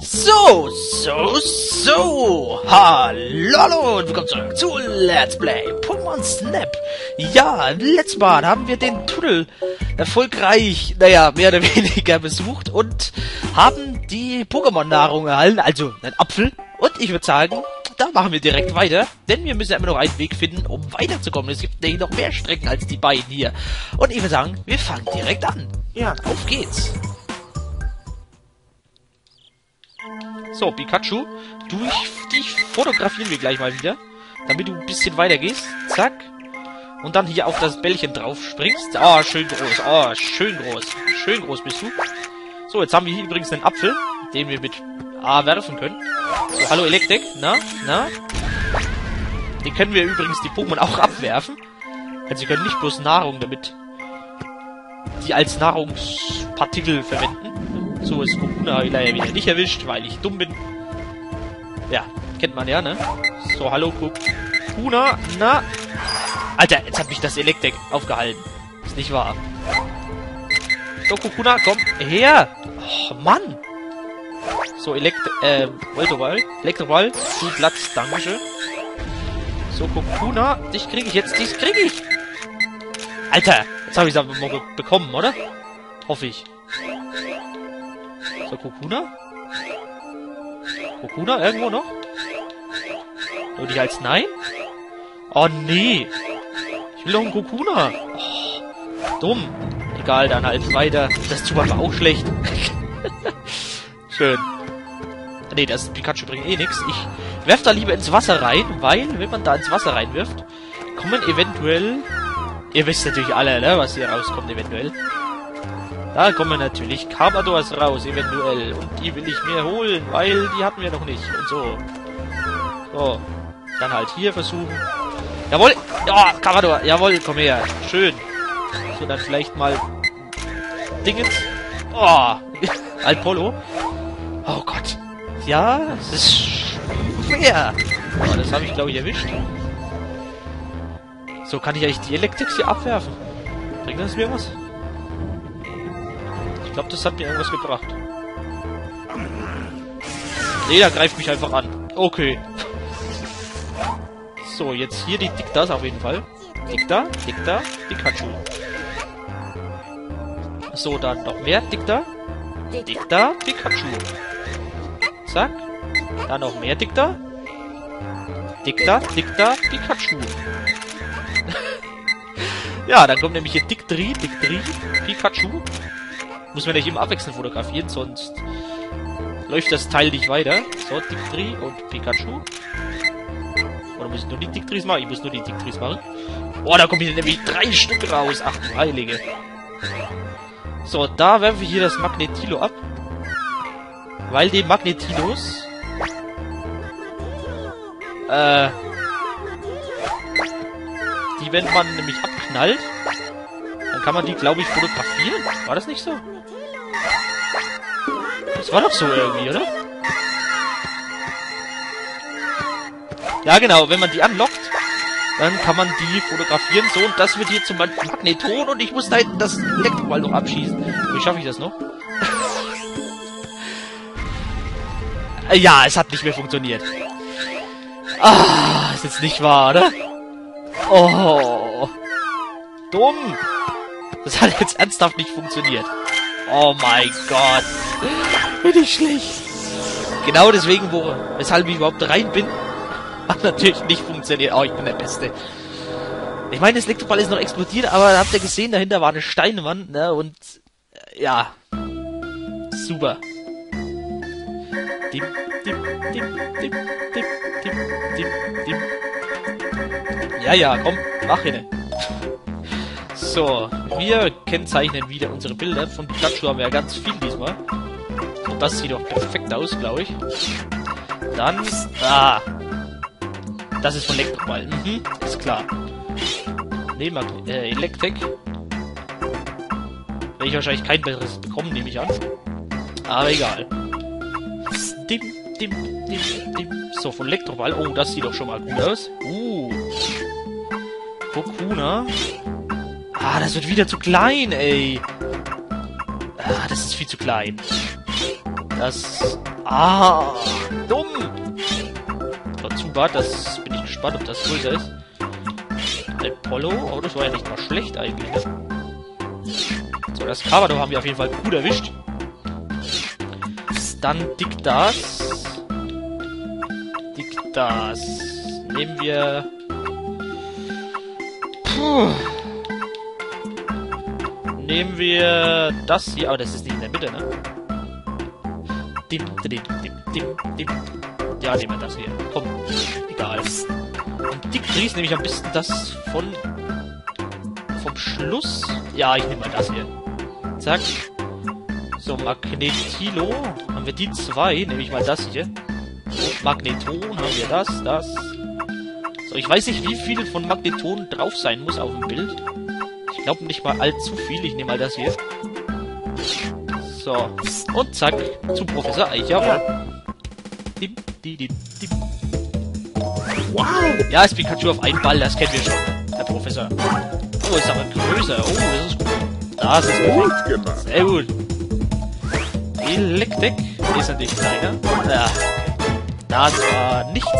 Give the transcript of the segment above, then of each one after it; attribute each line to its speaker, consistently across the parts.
Speaker 1: So, so, so. Hallo und willkommen zurück zu Let's Play Pokémon Snap. Ja, letztes Mal haben wir den Tunnel erfolgreich, naja, mehr oder weniger besucht und haben die Pokémon-Nahrung erhalten, also einen Apfel. Und ich würde sagen, da machen wir direkt weiter, denn wir müssen ja immer noch einen Weg finden, um weiterzukommen. Es gibt nämlich noch mehr Strecken als die beiden hier. Und ich würde sagen, wir fangen direkt an. Ja, auf geht's. So, Pikachu, du, ich, dich fotografieren wir gleich mal wieder, damit du ein bisschen weiter gehst. Zack. Und dann hier auf das Bällchen drauf springst. Ah, oh, schön groß. Ah, oh, schön groß. Schön groß bist du. So, jetzt haben wir hier übrigens einen Apfel, den wir mit A werfen können. So, hallo Elektrik. Na, na? Den können wir übrigens die Pokémon auch abwerfen. Also sie können nicht bloß Nahrung damit die als Nahrungspartikel verwenden. So ist Kokuna leider wieder nicht erwischt, weil ich dumm bin. Kennt man ja, ne? So, hallo Kokuna. Na? Alter, jetzt hat mich das Elektrik aufgehalten. Ist nicht wahr. So, Kokuna, komm her. Oh, Mann. So, Elekt... Äh, Voltoball. Elektroball. Du Platz, dankeschön. So, Kokuna. Dich kriege ich jetzt. Dich kriege ich. Alter, jetzt habe ich es aber bekommen, oder? Hoffe ich. So, Kokuna? Kokuna irgendwo noch? Nur ich als Nein? Oh, nee. Ich will doch einen Kokuna. Oh, dumm. Egal, dann halt weiter. Das ist aber auch schlecht. Schön. Nee, das Pikachu bringt eh nix. Ich werf da lieber ins Wasser rein, weil, wenn man da ins Wasser reinwirft, kommen eventuell... Ihr wisst natürlich alle, ne, was hier rauskommt eventuell. Da kommen natürlich Carpadors raus, eventuell. Und die will ich mir holen, weil die hatten wir noch nicht. Und so. So. Dann halt hier versuchen. Jawohl! Ja, oh, Carpador! Jawohl, komm her. Schön. So, dann vielleicht mal... Dingens. Oh! Alpolo. Oh Gott. Ja, es ist schwer. Oh, das habe ich, glaube ich, erwischt. So, kann ich eigentlich die Elektrix hier abwerfen? Bringt das mir was? Ich glaube, das hat mir irgendwas gebracht. Nee, da greift mich einfach an. Okay. So, jetzt hier die Diktas auf jeden Fall. Dikta, Dikta, Pikachu. So, dann noch mehr Dikta. Dikta, Pikachu. Zack. Dann noch mehr Dikta. Dikta, Dikta, Pikachu. ja, dann kommt nämlich hier Diktri, Diktri, Pikachu. Muss man nicht immer abwechselnd fotografieren, sonst läuft das Teil nicht weiter. So, Diktri und Pikachu. Oder muss ich nur die Diktris machen? Ich muss nur die Diktris machen. Oh, da kommen hier nämlich drei Stück raus. Ach du Heilige. So, da werfen wir hier das Magnetilo ab. Weil die Magnetilos... Äh... Die, wenn man nämlich abknallt, dann kann man die, glaube ich, fotografieren. War das nicht so? Das war doch so irgendwie, oder? Ja, genau. Wenn man die anlockt, dann kann man die fotografieren. So, und das wird hier zum Magneton und ich muss da hinten das Elektroball noch abschießen. Wie schaffe ich das noch? ja, es hat nicht mehr funktioniert. Ah, ist jetzt nicht wahr, oder? Oh. Dumm. Das hat jetzt ernsthaft nicht funktioniert. Oh mein Gott. Bin ich schlecht. Genau deswegen, wo, weshalb ich überhaupt rein bin, hat natürlich nicht funktioniert. Oh, ich bin der Beste. Ich meine, das Elektroball ist noch explodiert, aber habt ihr gesehen, dahinter war eine Steinwand, ne, und, äh, ja. Super. Dim, dim, dim, dim, dim, dim, dim, dim. Ja, ja, komm, mach hin. So, wir kennzeichnen wieder unsere Bilder. Von Pikachu haben wir ja ganz viel diesmal. So, das sieht doch perfekt aus, glaube ich. Dann, ah, das ist von Elektroball. Mhm, ist klar. Nee, Mag äh, Elektrik. Werde ich wahrscheinlich kein besseres bekommen, nehme ich an. Aber egal. Dim, dim, dim, dim. So, von Elektroball. Oh, das sieht doch schon mal gut aus. Uh. Kokuna. Ah, das wird wieder zu klein, ey. Ah, das ist viel zu klein. Das... Ah, dumm. War das, gespannt, ob das größer ist. Apollo, oh, das war ja nicht mal schlecht eigentlich, ne? So, das Cavado haben wir auf jeden Fall gut erwischt. Dann Diktas. Diktas. Nehmen wir... Puh. Nehmen wir das hier, aber das ist nicht in der Mitte, ne? Dim, dim, dim, dim, dim. Ja, nehmen wir das hier. Komm, egal. Und Diktris nehme ich am besten das von... vom Schluss. Ja, ich nehme mal das hier. Zack. So, Magnetilo. Haben wir die zwei. Nehme ich mal das hier. Und Magneton haben wir das, das. So, ich weiß nicht, wie viel von Magneton drauf sein muss auf dem Bild. Ich glaube nicht mal allzu viel. Ich nehme mal das hier. So. Und zack. Zu Professor Eicher. Dim, di, dim, dim.
Speaker 2: Wow!
Speaker 1: Ja, ist Pikachu auf einen Ball. Das kennen wir schon, Herr Professor. Oh, ist aber größer. Oh, das ist gut. Das ist perfekt.
Speaker 2: Gut gemacht.
Speaker 1: Sehr gut. Elektrik ist natürlich kleiner. Ja, okay. Das war nichts.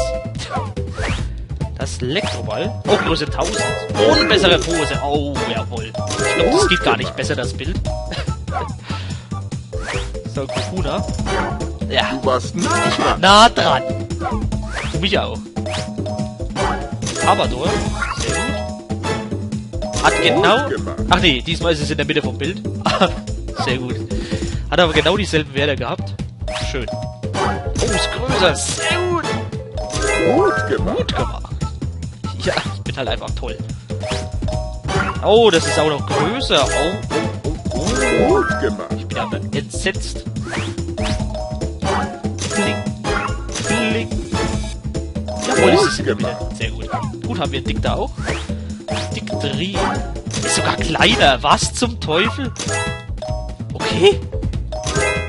Speaker 1: Das Elektroball. Oh, Größe 1000. Und bessere Pose. Oh, jawohl. Ich glaube, das geht gar nicht besser, das Bild. so, Kokuna. Ja,
Speaker 2: Du warst nah dran.
Speaker 1: nah dran. Du mich auch. Abador. Sehr gut. Hat genau...
Speaker 2: Gemacht.
Speaker 1: Ach nee, diesmal ist es in der Mitte vom Bild. Sehr gut. Hat aber genau dieselben Werte gehabt. Schön. Oh, ist größer. Sehr gut.
Speaker 2: Gut gemacht.
Speaker 1: Gut gemacht. Ja, ich bin halt einfach toll. Oh, das ist auch noch größer. Oh, oh, oh.
Speaker 2: Gut gemacht.
Speaker 1: Ich bin aber entsetzt. Klick. Klick. Jawohl, ist der Mitte. Sehr gut. Haben wir Dick da auch. Dick 3. Ist sogar kleiner. Was zum Teufel? Okay.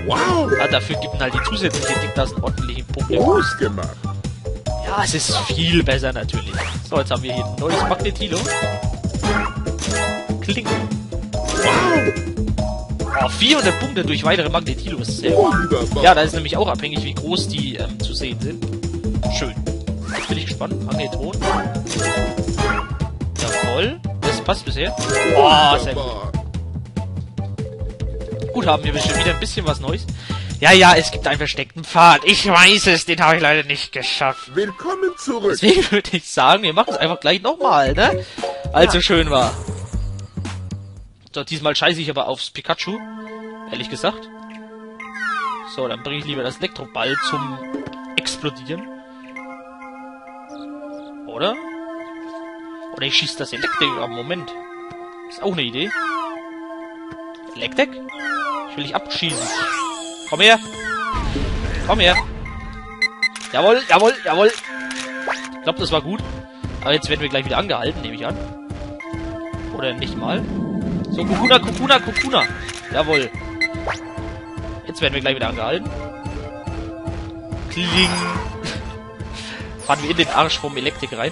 Speaker 2: Wow!
Speaker 1: Ja, dafür gibt man halt die zusätzliche Dick das einen ordentlichen Punkt.
Speaker 2: Gut gemacht.
Speaker 1: Ja, es ist viel besser natürlich. So, jetzt haben wir hier ein neues Magnetilo. Kling. Oh, 400 Punkte durch weitere Magnetilos. Sehr gut. Ja, da ist nämlich auch abhängig, wie groß die ähm, zu sehen sind. Schön. Jetzt bin ich gespannt. Magnetron. Jawohl. Das passt bisher. Oh, sehr gut. Gut, haben wir bestimmt wieder ein bisschen was Neues. Ja, ja, es gibt einen versteckten Pfad. Ich weiß es, den habe ich leider nicht geschafft.
Speaker 2: Willkommen zurück.
Speaker 1: Deswegen würde ich sagen, wir machen es einfach gleich nochmal, ne? Als so schön war. So, diesmal scheiße ich aber aufs Pikachu. Ehrlich gesagt. So, dann bringe ich lieber das Elektroball zum Explodieren. Oder? Oder ich schieße das Elektrik am Moment. Ist auch eine Idee. Elektrik? Ich will dich abschießen. Komm her. Komm her. Jawohl, jawohl, jawohl. Ich glaube, das war gut. Aber jetzt werden wir gleich wieder angehalten, nehme ich an. Oder nicht mal. So, Kukuna, Kukuna, Kukuna. Jawohl. Jetzt werden wir gleich wieder angehalten. Kling. Fahren wir in den Arsch vom Elektrik rein.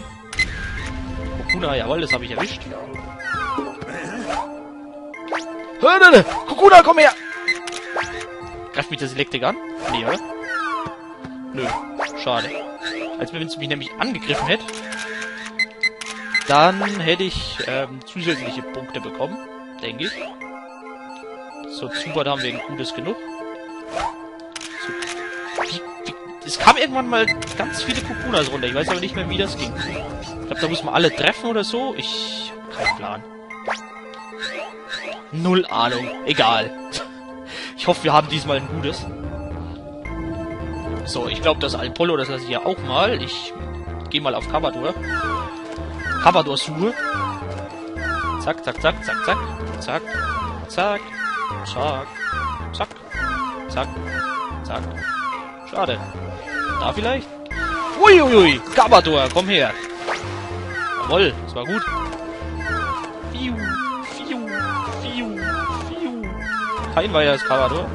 Speaker 1: Kukuna, jawohl, das habe ich erwischt. Hör, hör, hör. Kukuna, komm her! Greift mich das Elektrik an? Nee, oder? Nö. Schade. Als wenn es mich nämlich angegriffen hätte, dann hätte ich ähm, zusätzliche Punkte bekommen, denke ich. So, Zubat haben wir ein gutes genug. Es kam irgendwann mal ganz viele Kukunas runter. Ich weiß aber nicht mehr, wie das ging. Ich glaube, da muss man alle treffen oder so. Ich habe keinen Plan. Null Ahnung. Egal. Ich hoffe, wir haben diesmal ein gutes. So, ich glaube, das Alpollo, das lasse ich ja auch mal. Ich gehe mal auf. Cavador suche. Zack, zack, zack, zack, zack. Zack, zack, zack, zack, zack, zack. Schade. Da vielleicht? Uiuiui, Cavador, komm her. Jawoll, das war gut. Fiu, fiu, fiu, fiu. Kein weiteres Cavador.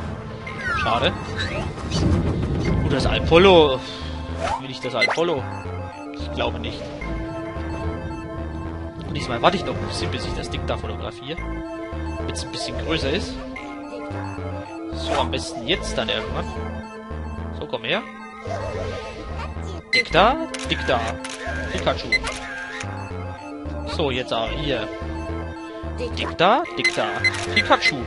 Speaker 1: Schade. Gut, das Alpollo. Will ich das Alpollo? Ich glaube nicht. Und diesmal warte ich noch ein bisschen, bis ich das Ding da fotografiere. Damit es ein bisschen größer ist. So, am besten jetzt dann irgendwann. So, komm her. Dick da, dick da. Pikachu. So, jetzt aber hier. Dick da, dick da. Pikachu.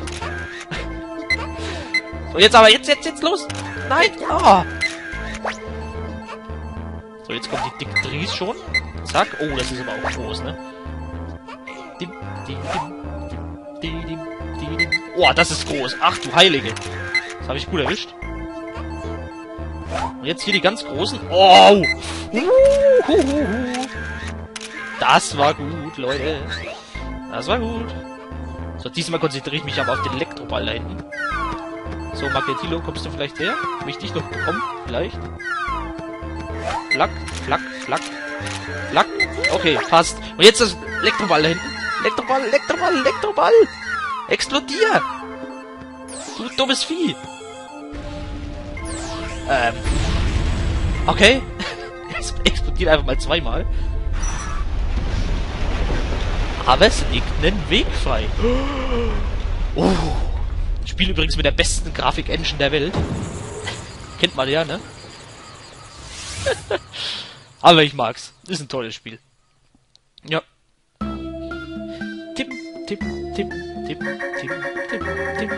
Speaker 1: So, jetzt aber, jetzt, jetzt, jetzt los. Nein, ah. So, jetzt kommt die Dick Dries schon. Zack. Oh, das ist aber auch groß, ne? Dim, dim, dim, dim, dim, dim, dim. Oh, das ist groß. Ach du Heilige. Das habe ich gut erwischt. Und jetzt hier die ganz großen. Oh! Das war gut, Leute. Das war gut. So, diesmal konzentriere ich mich aber auf den Elektroball da hinten. So, Magnetilo, kommst du vielleicht her? Kann ich dich noch bekommen? Vielleicht? Flack, flack, flack. Flack. Okay, passt. Und jetzt das Elektroball da hinten. Elektroball, Elektroball, Elektroball. Explodier. Du dummes Vieh. Ähm. Okay. Es explodiert einfach mal zweimal. Aber es liegt einen Weg frei. Oh. Spiel übrigens mit der besten Grafik-Engine der Welt. Kennt man ja, ne? Aber ich mag's. Ist ein tolles Spiel. Ja. Tipp, tipp, tipp, tipp, tipp, tipp, tipp,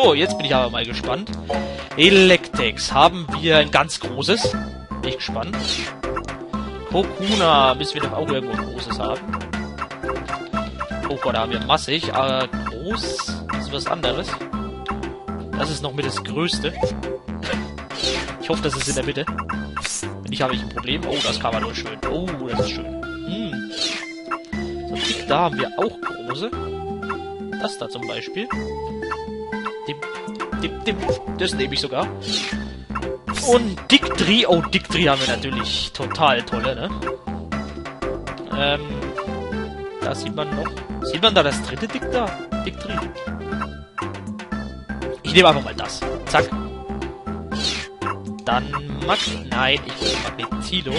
Speaker 1: So, jetzt bin ich aber mal gespannt. Electex haben wir ein ganz großes. Bin ich gespannt. Kokuna müssen wir doch auch irgendwo ein großes haben. Oh Gott, da haben wir massig, aber groß ist was anderes. Das ist noch mit das Größte. Ich hoffe, das ist in der Mitte. Wenn nicht, habe ich ein Problem. Oh, das kann man nur schön. Oh, das ist schön. Hm. So, da haben wir auch große. Das da zum Beispiel. Dim, dim, dim. Das nehme ich sogar. Und Dick 3. Oh, Dick 3 haben wir natürlich total tolle, ne? Ähm. Da sieht man noch. Sieht man da das dritte Dick da? Dick 3. Ich nehme einfach mal das. Zack. Dann Mag... Nein, ich will Magnetilo.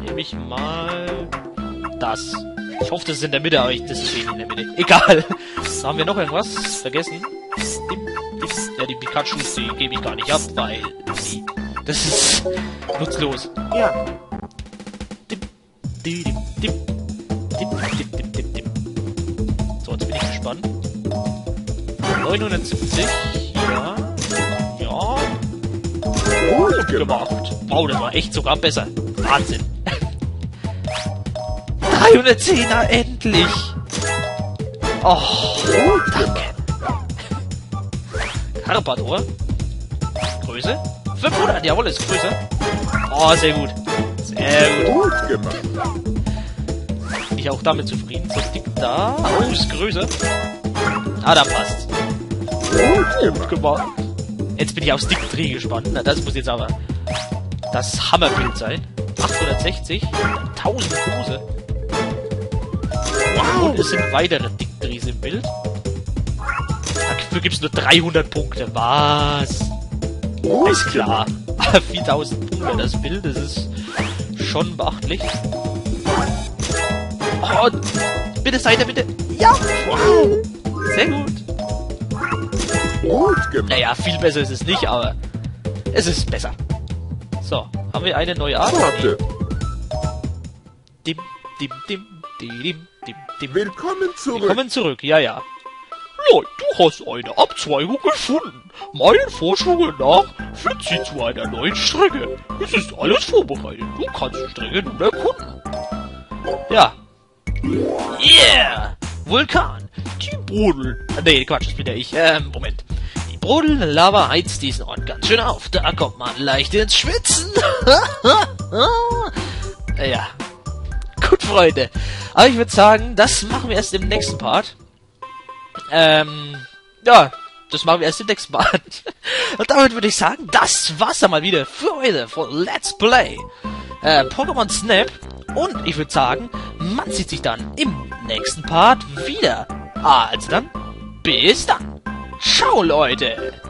Speaker 1: Nehme ich mal... Das. Ich hoffe, das ist in der Mitte, aber ich, das ist eh nicht in der Mitte. Egal. Haben wir noch irgendwas vergessen. Dim, dim. Ja, die Pikachus, die gebe ich gar nicht ab, weil die... Das ist nutzlos. Ja. So, jetzt bin ich gespannt. 970. Ja. Ja.
Speaker 2: Gut
Speaker 1: gemacht. Wow, das war echt sogar besser. Wahnsinn. 310er, endlich. Oh,
Speaker 2: Gut
Speaker 1: danke.
Speaker 2: gemacht.
Speaker 1: Carpador. Größe? 500, jawohl, ist Größe. Oh, sehr gut. Sehr gut.
Speaker 2: Gut gemacht.
Speaker 1: Bin ich auch damit zufrieden. So, dick da. Oh, ist Größe. Ah, da passt.
Speaker 2: Gut gemacht.
Speaker 1: gemacht. Jetzt bin ich aufs Dick 3 gespannt. Na, das muss jetzt aber das Hammerbild sein. 860, 1000 Dose. Und es sind weitere Dick 3s im Bild. Dafür gibt's nur 300 Punkte. Was? Ist klar. 4000 Punkte das Bild, das ist schon beachtlich. Oh, bitte Seite, bitte. Ja! Wow! Sehr gut.
Speaker 2: Gut gemacht.
Speaker 1: Naja, viel besser ist es nicht, aber es ist besser. So, haben wir eine neue Art? Dim, dim, dim, dim, dim, dim, dim.
Speaker 2: Willkommen zurück.
Speaker 1: Willkommen zurück, ja, ja. Ja, du hast eine Abzweigung gefunden. Meinen Forschungen nach führt sie zu einer neuen Strecke. Es ist alles vorbereitet. Du kannst die Strecke nun erkunden. Ja. Yeah! Vulkan. Die Brodel... Nee, Quatsch, das bin ja ich. Ähm, Moment. Die brodelnde Lava heizt diesen Ort ganz schön auf. Da kommt man leicht ins Schwitzen. ja. Gut, Freunde. Aber ich würde sagen, das machen wir erst im nächsten Part. Ähm, ja, das machen wir erst im nächsten Part. Und damit würde ich sagen, das war's dann mal wieder für heute von Let's Play äh, Pokémon Snap. Und ich würde sagen, man sieht sich dann im nächsten Part wieder. Also dann, bis dann. Ciao, Leute.